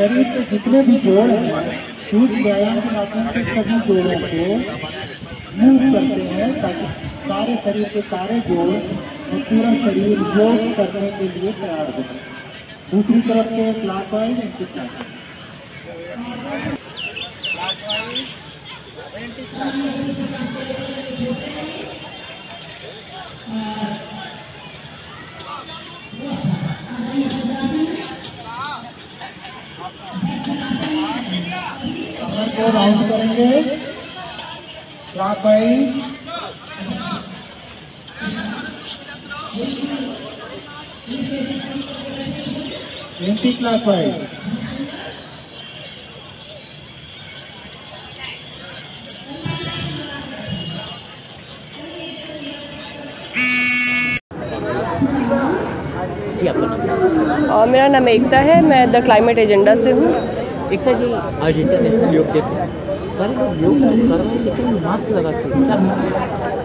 शरीर के जितने भी जोड़ हैं सूर्य व्यायाम के माध्यम से सभी जोड़ों को मूव करते हैं ताकि सारे शरीर के सारे जोड़ और पूरा शरीर योग करने के लिए तैयार हो दूसरी तरफ़ से क्लॉकवाइज एंटी को राउंड करेंगे। क्लॉकवाइज एंटी क्लॉकवाइज जी आपका नाम और मेरा नाम एकता है मैं द क्लाइमेट एजेंडा से हूँ। एकता जी आज इंटरनेशनल योग डे सारे लोग योग कर रहे हैं लेकिन मास्क लगा के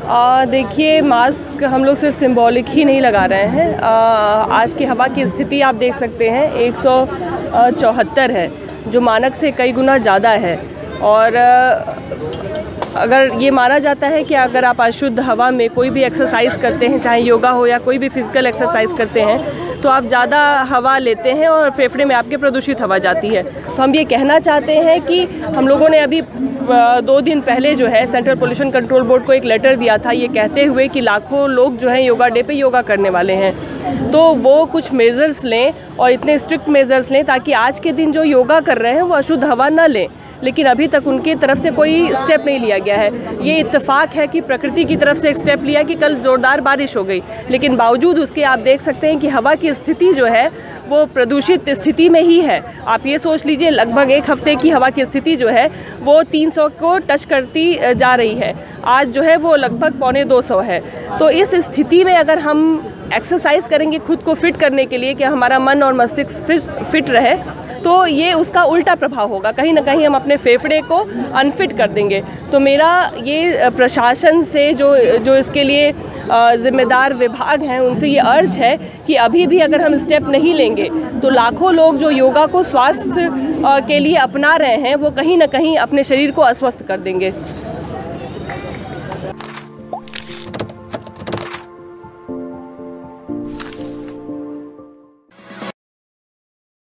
क्या देखिए मास्क हम लोग सिर्फ़ सिंबॉलिक ही नहीं लगा रहे हैं। आ, आज की हवा की स्थिति आप देख सकते हैं एक सौ चौहत्तर है जो मानक से कई गुना ज़्यादा है। और अगर ये माना जाता है कि अगर आप अशुद्ध हवा में कोई भी एक्सरसाइज करते हैं, चाहे योगा हो या कोई भी फ़िज़िकल एक्सरसाइज करते हैं तो आप ज़्यादा हवा लेते हैं और फेफड़े में आपके प्रदूषित हवा जाती है। तो हम ये कहना चाहते हैं कि हम लोगों ने अभी दो दिन पहले जो है सेंट्रल पोल्यूशन कंट्रोल बोर्ड को एक लेटर दिया था, ये कहते हुए कि लाखों लोग जो हैं योगा डे पे योगा करने वाले हैं। तो वो कुछ मेजर्स लें और इतने स्ट्रिक्ट मेजर्स लें ताकि आज के दिन जो योगा कर रहे हैं वो अशुद्ध हवा न लें, लेकिन अभी तक उनकी तरफ़ से कोई स्टेप नहीं लिया गया है। ये इत्तेफाक है कि प्रकृति की तरफ़ से एक स्टेप लिया कि कल ज़ोरदार बारिश हो गई, लेकिन बावजूद उसके आप देख सकते हैं कि हवा की स्थिति जो है वो प्रदूषित स्थिति में ही है। आप ये सोच लीजिए, लगभग एक हफ़्ते की हवा की स्थिति जो है, वो 300 को टच करती जा रही है। आज जो है, वो लगभग पौने 200 है। तो इस स्थिति में अगर हम एक्सरसाइज करेंगे खुद को फिट करने के लिए कि हमारा मन और मस्तिष्क फिट फिट रहे तो ये उसका उल्टा प्रभाव होगा। कहीं ना कहीं हम अपने फेफड़े को अनफिट कर देंगे। तो मेरा ये प्रशासन से जो जो इसके लिए जिम्मेदार विभाग हैं, उनसे ये अर्ज़ है कि अभी भी अगर हम स्टेप नहीं लेंगे तो लाखों लोग जो योगा को स्वास्थ्य के लिए अपना रहे हैं, वो कहीं ना कहीं अपने शरीर को अस्वस्थ कर देंगे।